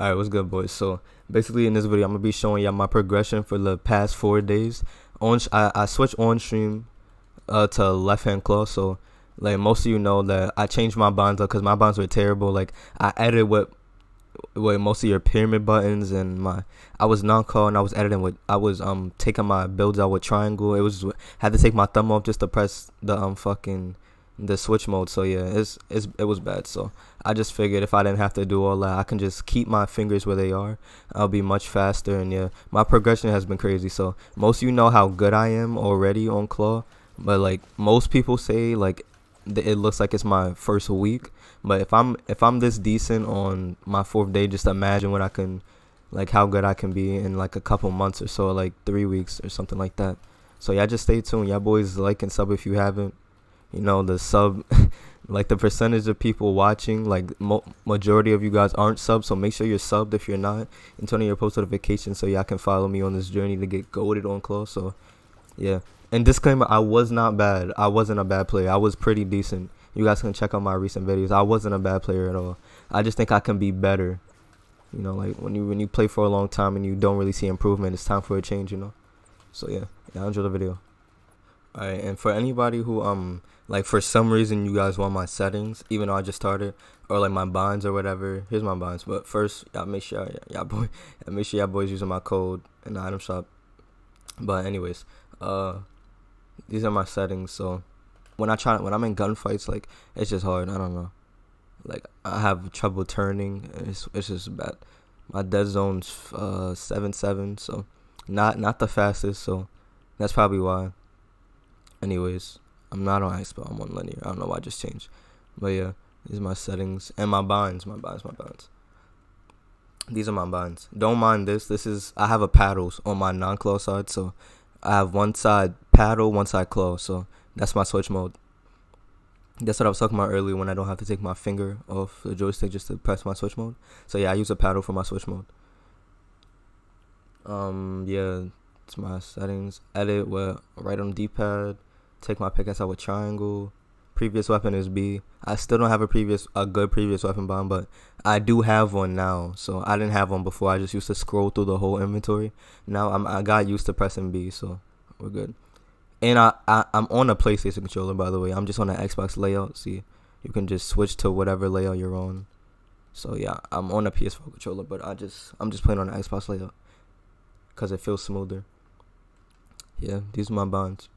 Alright, what's good, boys? So basically, in this video, I'm gonna be showing y'all my progression for the past four days. On, I, I switched on stream uh, to left hand claw. So like most of you know that I changed my bonds up because my bonds were terrible. Like I added what with most of your pyramid buttons and my I was non-claw and I was editing with I was um taking my builds out with triangle. It was had to take my thumb off just to press the um fucking the switch mode. So yeah, it's it's it was bad. So I just figured if I didn't have to do all that, I can just keep my fingers where they are. I'll be much faster and yeah, my progression has been crazy. So most of you know how good I am already on claw, but like most people say like it looks like it's my first week. But if I'm if I'm this decent on my fourth day, just imagine what I can like how good I can be in like a couple months or so, like three weeks or something like that. So yeah, just stay tuned. Y'all boys like and sub if you haven't you know the sub like the percentage of people watching like mo- majority of you guys aren't subs so make sure you're subbed if you're not and turn on your post notifications so y'all can follow me on this journey to get goaded on close so yeah. And disclaimer i was not bad. I wasn't a bad player. I was pretty decent. You guys can check out my recent videos. I wasn't a bad player at all. I just think i can be better. You know like when you when you play for a long time and you don't really see improvement it's time for a change you know? So yeah. Yeah enjoy the video all right and for anybody who um like for some reason you guys want my settings even though i just started or like my bonds or whatever here's my bonds but first y'all make sure y'all boy make sure y'all boys using my code in the item shop. But anyways uh these are my settings so when i try when i'm in gunfights like it's just hard i don't know. Like i have trouble turning it's, it's just bad. My dead zone's uh seven seven so not not the fastest so that's probably why anyways I'm not on Expo. I'm on linear. I don't know why I just changed. But yeah, these are my settings and my binds. My binds. My binds. These are my binds. Don't mind this. This is I have a paddles on my non-claw side, so I have one side paddle, one side claw. So that's my switch mode. That's what I was talking about earlier when I don't have to take my finger off the joystick just to press my switch mode. So yeah, I use a paddle for my switch mode. Um yeah, it's my settings. Edit where right on D-pad take my pickaxe out with triangle. Previous weapon is B. I still don't have a previous a good previous weapon bomb, but I do have one now. So I didn't have one before. I just used to scroll through the whole inventory. Now I'm I got used to pressing B, so we're good. And I, I I'm on a PlayStation controller by the way. I'm just on an Xbox layout. See, you can just switch to whatever layout you're on. So yeah, I'm on a PS4 controller, but I just I'm just playing on an Xbox layout because it feels smoother. Yeah, these are my bonds.